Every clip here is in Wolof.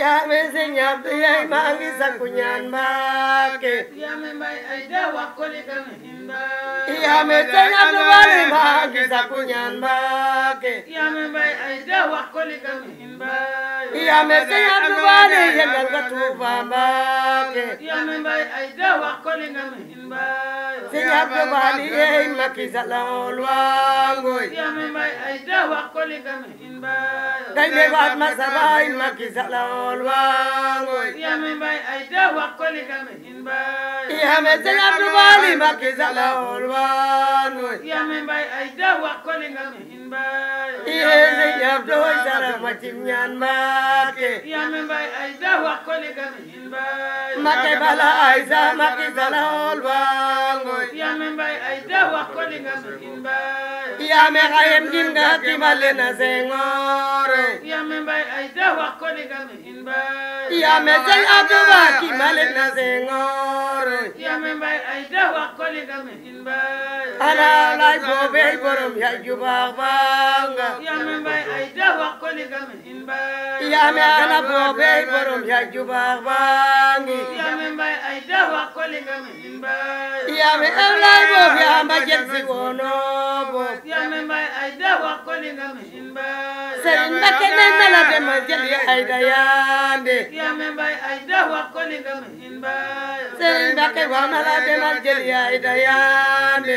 yaa me sëñ Abdu Yaay maa ngi sakku ñaan Mbàkke. yaa me mbay ay dawa kole kan Mbàkke. yaa me yaa me mbay ay dawa kole kan Mbàkke. yaa me sëñ tay ɓe ɓaat masaba in makki salawol wangoy ihame sey abdou bali makki salawol wangoy ihe sey abdou saramatim ñan make make bala aysa makki salawol wangoy yaame xayem jinda kimale na sengoor yaame mbay ay da wax ko digal mi in bay yaame sey abuba kimale na ay da wax ko digal mi bay ala lay borom yaay ju baax yaame ana boobey borom yajju baax baangi yaame ewlay boob yaamba jensi woono boob sëriñ Mbakke ne nala demal jëli ayda yaande sëriñ Mbakke waa nala demal jëli ayda yaande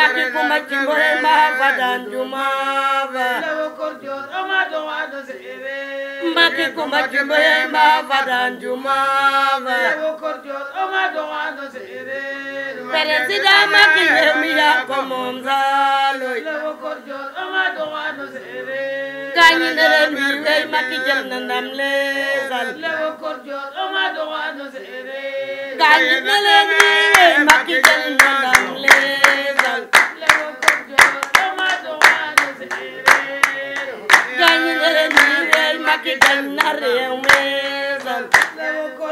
makki kuma cimbore ma fadan jumaba makki kuma cimbore ma fadan jumaba peresida makki lemiya komom zaloy kañi ndere mi wey makki jël na ndam leesal kañi ndere jël na ndam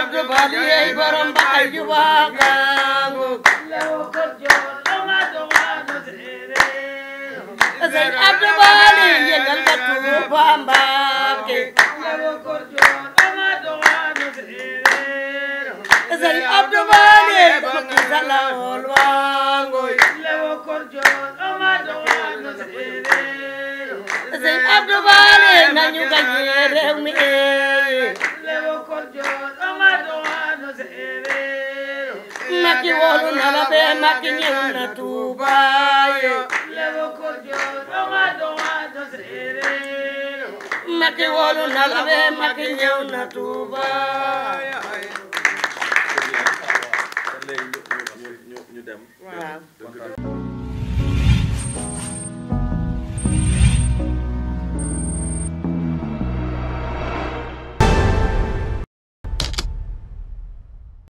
Abdou Bat yey borom baay ju waa Kaabu. Sëñ Abdou Bali yëgal ka Tuuba Mbàkke. Sëñ Abdou Bali dama kisa la wol wangoy. Sëñ Abdou Bali ñi wóolu na la bee mag ñëw na tuubaayo lewo ko joo donga donga do séeréer mag ñi wóolu na la bee mag ñëw na tuubaayo